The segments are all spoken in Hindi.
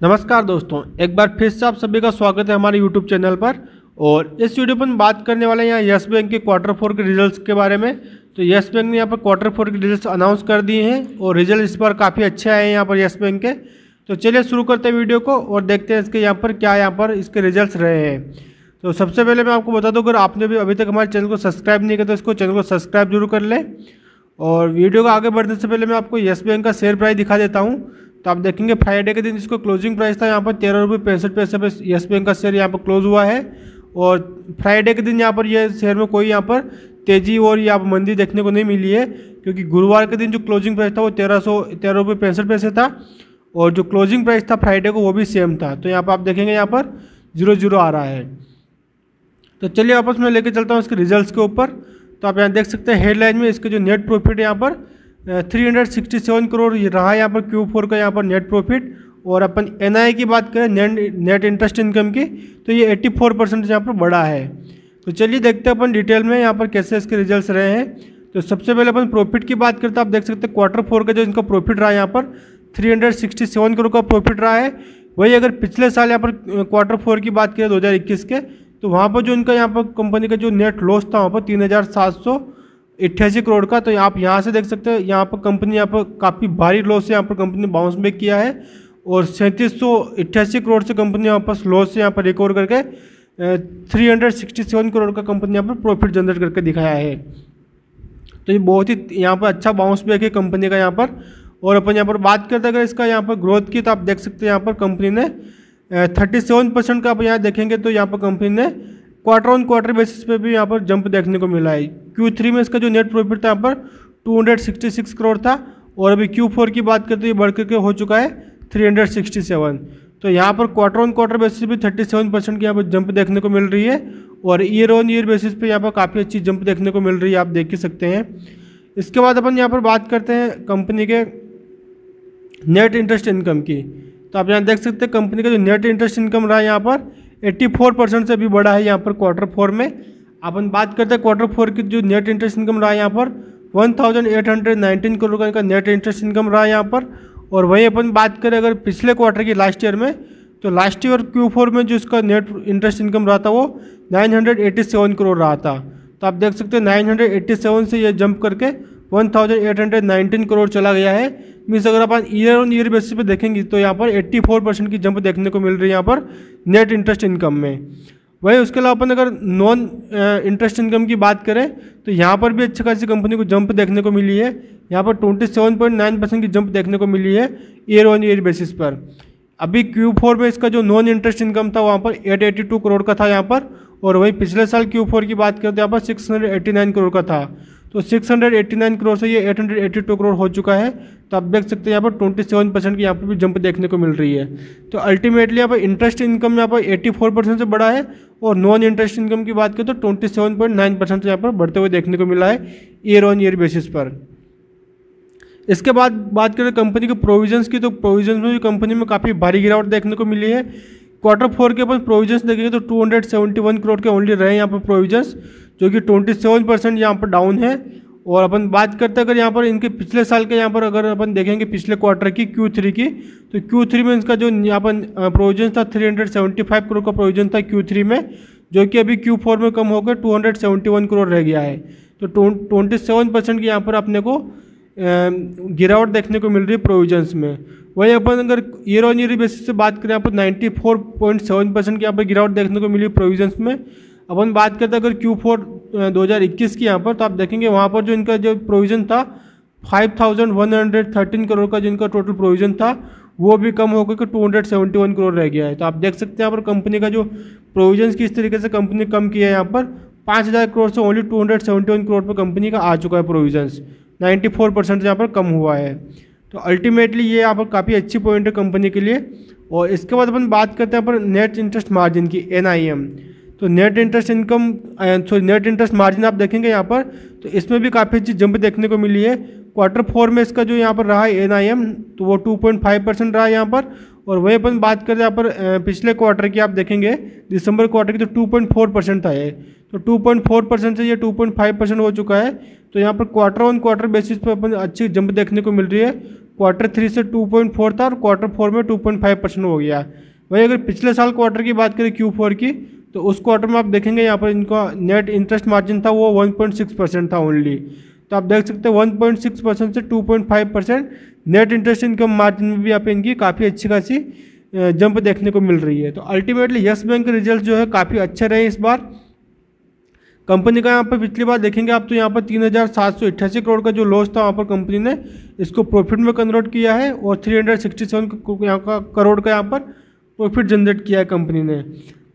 नमस्कार दोस्तों, एक बार फिर से आप सभी का स्वागत है हमारे यूट्यूब चैनल पर। और इस वीडियो पर हम बात करने वाले हैं यहाँ यस बैंक के क्वार्टर फोर के रिजल्ट्स के बारे में। तो यस बैंक ने यहाँ पर क्वार्टर फोर के रिजल्ट्स अनाउंस कर दिए हैं और रिज़ल्ट इस बार काफ़ी अच्छे आए हैं यहाँ पर यस बैंक के। तो चलिए शुरू करते हैं वीडियो को और देखते हैं इसके यहाँ पर क्या यहाँ पर इसके रिज़ल्ट रहे हैं। तो सबसे पहले मैं आपको बता दूँ, अगर आपने भी अभी तक हमारे चैनल को सब्सक्राइब नहीं किया तो इसको चैनल को सब्सक्राइब ज़रूर कर लें। और वीडियो को आगे बढ़ने से पहले मैं आपको येस बैंक का शेयर प्राइस दिखा देता हूँ। तो आप देखेंगे फ्राइडे के दिन जिसको क्लोजिंग प्राइस था, यहाँ पर तेरह रुपये पैंसठ पैसे पे येस बैंक का शेयर यहाँ पर क्लोज हुआ है। और फ्राइडे के दिन यहाँ पर यह शेयर में कोई यहाँ पर तेज़ी और यहाँ पर मंदी देखने को नहीं मिली है, क्योंकि गुरुवार के दिन जो क्लोजिंग प्राइस था वो तेरह सौ, तेरह रुपये पैंसठ पैसे था। और जो क्लोजिंग प्राइस था फ्राइडे को वो भी सेम था। तो यहाँ पर आप देखेंगे यहाँ पर ज़ीरो ज़ीरो आ रहा है। तो चलिए वापस मैं लेके चलता हूँ इसके रिजल्ट्स के ऊपर। तो आप यहाँ देख सकते हैं हेडलाइन में इसके जो नेट प्रॉफिट यहाँ पर three hundred sixty seven crore रहा यहाँ पर क्यू फोर का यहाँ पर नेट प्रॉफिट और अपन एन की बात करें नेट नेट इंटरेस्ट इनकम की तो ये एट्टी फोर परसेंट यहाँ पर बढ़ा है। तो चलिए देखते हैं अपन डिटेल में यहाँ पर कैसे इसके रिजल्ट्स रहे हैं। तो सबसे पहले अपन प्रॉफिट की बात करते हैं, आप देख सकते हैं क्वार्टर फोर का जो इनका प्रॉफिट रहा है यहाँ पर three hundred sixty seven crore का प्रॉफिट रहा है। वही अगर पिछले साल यहाँ पर क्वार्टर फोर की बात करें, दो हज़ार इक्कीस के तो वहाँ पर जो इनका यहाँ पर कंपनी का जो नेट लॉस था वहाँ पर तीन हज़ार सात सौ अट्ठासी करोड़ का तो आप यहाँ से देख सकते हैं यहाँ पर कंपनी यहाँ पर काफ़ी भारी लॉस से यहाँ पर कंपनी बाउंस बैक किया है और सैंतीस सौ अट्ठासी करोड़ से कंपनी वापस लॉस से यहाँ पर रिकवर करके three hundred sixty seven crore का कंपनी यहाँ पर प्रॉफिट जनरेट करके दिखाया है तो ये बहुत ही यहाँ पर अच्छा बाउंस बैक है कंपनी का यहाँ पर और अपन यहाँ पर बात करते अगर इसका यहाँ पर ग्रोथ की तो आप देख सकते हैं यहाँ पर कंपनी ने थर्टी सेवन परसेंट का आप यहाँ देखेंगे तो यहाँ पर कंपनी ने क्वार्टर ऑन क्वार्टर बेसिस पे भी यहाँ पर जंप देखने को मिला है। क्यू थ्री में इसका जो नेट प्रॉफिट था यहाँ पर two hundred sixty six crore था। और अभी क्यू फोर की बात करते ये बढ़ करके हो चुका है थ्री हंड्रेड सिक्सटी सेवन तो यहाँ पर क्वार्टर ऑन क्वार्टर बेसिस पे थर्टी सेवन परसेंट की यहाँ पर जंप देखने को मिल रही है। और ईयर ऑन ईयर बेसिस पे यहाँ पर काफ़ी अच्छी जंप देखने को मिल रही है, आप देख ही सकते हैं। इसके बाद अपन यहाँ पर बात करते हैं कंपनी के नेट इंटरेस्ट इनकम की। तो आप यहाँ देख सकते हैं कंपनी का जो नेट इंटरेस्ट इनकम रहा है यहाँ पर 84 परसेंट से भी बड़ा है यहाँ पर क्वार्टर फोर में। अपन बात करते हैं क्वार्टर फोर की जो नेट इंटरेस्ट इनकम रहा है यहाँ पर 1819 करोड़ का इनका नेट इंटरेस्ट इनकम रहा है यहाँ पर। और वहीं अपन बात करें अगर पिछले क्वार्टर की लास्ट ईयर में तो लास्ट ईयर क्यू फोर में जो इसका नेट इंटरेस्ट इनकम रहा था वो 987 करोड़ रहा था। तो आप देख सकते हैं 987 से ये जंप करके 1819 करोड़ चला गया है। मीन्स अगर आप ईयर ऑन ईयर बेसिस पे देखेंगे तो यहाँ पर 84 परसेंट की जंप देखने को मिल रही है यहाँ पर नेट इंटरेस्ट इनकम में। वहीं उसके अलावा अपन अगर नॉन इंटरेस्ट इनकम की बात करें तो यहाँ पर भी अच्छी खासी कंपनी को जंप देखने को मिली है। यहाँ पर 27.9 परसेंट की जंप देखने को मिली है ईयर ऑन ईयर बेसिस पर। अभी क्यू फोर में इसका जो नॉन इंटरेस्ट इनकम था, वहाँ पर एट एटी टू करोड़ का था यहाँ पर। और वहीं पिछले साल क्यू फोर की बात करें तो यहाँ पर six hundred eighty nine crore का था। तो 689 करोड़ से ये 882 करोड़ हो चुका है। तो आप देख सकते हैं यहाँ पर 27 परसेंट की यहाँ पर भी जंप देखने को मिल रही है। तो अल्टीमेटली यहाँ पर इंटरेस्ट इनकम यहाँ पर 84 परसेंट से बढ़ा है और नॉन इंटरेस्ट इनकम की बात करें तो 27.9 परसेंट यहाँ पर बढ़ते हुए देखने को मिला है ईयर ऑन ईयर बेसिस पर। इसके बाद बात करें कंपनी के प्रोविजंस की तो प्रोविजंस में कंपनी में काफ़ी भारी गिरावट देखने को मिली है। क्वार्टर फोर के अपन प्रोविजंस देखेंगे तो 271 करोड़ के ओनली रहे यहाँ पर प्रोविजंस जो कि 27 परसेंट यहाँ पर डाउन है। और अपन बात करते अगर यहाँ पर इनके पिछले साल के यहाँ पर अगर अपन देखेंगे पिछले क्वार्टर की क्यू थ्री की तो क्यू थ्री में इसका जो यहाँ पर प्रोविज़न था 375 करोड़ का प्रोविज़न था क्यू थ्री में, जो कि अभी क्यू फोर में कम होकर 271 करोड़ रह गया है। तो ट्वेंटी सेवन परसेंट की यहाँ पर अपने को गिरावट देखने को मिल रही है प्रोविजन्स में। वही अपन अगर ईयर ऑन ईयर बेसिस से बात करें, यहाँ पर ninety four point seven percent की यहाँ पर गिरावट देखने को मिली प्रोविजन्स में। अपन बात करते हैं, अगर क्यू फोर दो हज़ार इक्कीस की यहाँ पर तो आप देखेंगे वहाँ पर जो इनका जो प्रोविज़न था five thousand one hundred thirteen crore का जो इनका टोटल प्रोविज़न था, वो भी कम होकर के two hundred seventy one crore रह गया है। तो आप देख सकते हैं यहाँ पर कंपनी का जो प्रोविज़न किस तरीके से कंपनी कम किया है यहाँ पर, पाँच हज़ार करोड़ से only two hundred seventy one crore पर कंपनी का आ चुका है प्रोविजन्स नाइन्टी फोर परसेंट यहाँ पर कम हुआ है। तो अल्टीमेटली ये यहाँ पर काफ़ी अच्छी पॉइंट है कंपनी के लिए। और इसके बाद अपन बात करते हैं यहाँ पर नेट इंटरेस्ट मार्जिन की एन तो net interest income sorry net interest margin आप देखेंगे यहाँ पर तो इसमें भी काफ़ी अच्छी जंप देखने को मिली है। क्वार्टर फोर में इसका जो यहाँ पर रहा है एनआईएम तो वो 2.5 परसेंट रहा है यहाँ पर। और वही अपन बात करें यहाँ पर पिछले क्वार्टर की आप देखेंगे, दिसंबर क्वार्टर की तो 2.4 परसेंट था ये। तो 2.4 परसेंट से ये 2.5 परसेंट हो चुका है। तो यहाँ पर क्वार्टर ऑन क्वार्टर बेसिस पर अपन अच्छी जंप देखने को मिल रही है। क्वार्टर थ्री से टू पॉइंट फोर था और क्वार्टर फोर में टू पॉइंट फाइव परसेंट हो गया। वही अगर पिछले साल क्वार्टर की बात करें क्यू फोर की तो उस क्वार्टर में आप देखेंगे, यहाँ पर इनका नेट इंटरेस्ट मार्जिन था वो वन पॉइंट सिक्स परसेंट था ओनली तो आप देख सकते हैं वन पॉइंट सिक्स परसेंट से two point five percent net interest income margin में भी यहाँ पे इनकी काफ़ी अच्छी खासी जंप देखने को मिल रही है। तो अल्टीमेटली यस बैंक के रिज़ल्ट जो है काफ़ी अच्छे रहे इस बार। कंपनी का यहाँ पर पिछली बार देखेंगे आप तो यहाँ पर तीन हज़ार सात सौ अट्ठासी करोड़ का जो लॉस था, वहाँ पर कंपनी ने इसको प्रॉफिट में कन्वर्ट किया है और थ्री हंड्रेड सिक्सटी सेवन यहाँ का करोड़ का यहाँ पर प्रॉफिट जनरेट किया है कंपनी ने।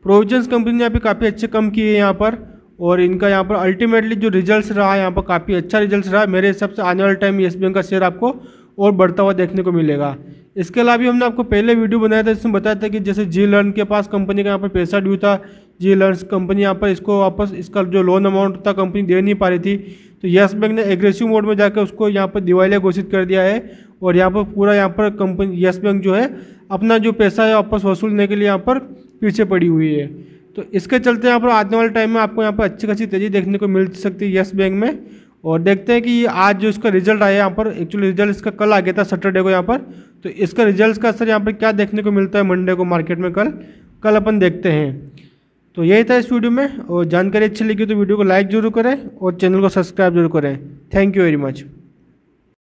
प्रोविजंस कंपनी ने यहाँ पे काफ़ी अच्छे कम किए हैं यहाँ पर, और इनका यहाँ पर अल्टीमेटली जो रिज़ल्ट रहा यहाँ पर काफ़ी अच्छा रिज़ल्ट रहा। मेरे हिसाब से आने वाले टाइम येस बैंक का शेयर आपको और बढ़ता हुआ देखने को मिलेगा। इसके अलावा भी हमने आपको पहले वीडियो बनाया था, जिसमें बताया था कि जैसे जी लर्न के पास कंपनी का यहाँ पर पैसा ड्यू था जी लर्न कंपनी यहाँ पर इसको वापस इसका जो लोन अमाउंट था कंपनी दे नहीं पा रही थी। तो यस बैंक ने एग्रेसिव मोड में जाकर उसको यहाँ पर दिवालिया घोषित कर दिया है, और यहाँ पर पूरा यहाँ पर कंपनी यस बैंक जो है, अपना जो पैसा है वापस वसूलने के लिए यहाँ पर पीछे पड़ी हुई है। तो इसके चलते यहाँ पर आने वाले टाइम में आपको यहाँ पर अच्छी खासी तेज़ी देखने को मिल सकती है येस बैंक में। और देखते हैं कि आज जो इसका रिज़ल्ट आया यहाँ पर एक्चुअली रिज़ल्ट इसका कल आ गया था सैटरडे को यहाँ पर। तो इसका रिज़ल्ट का असर यहाँ पर क्या देखने को मिलता है मंडे को मार्केट में कल? कल अपन देखते हैं। तो यही था इस वीडियो में। और जानकारी अच्छी लगी तो वीडियो को लाइक ज़रूर करें और चैनल को सब्सक्राइब ज़रूर करें। Thank you very much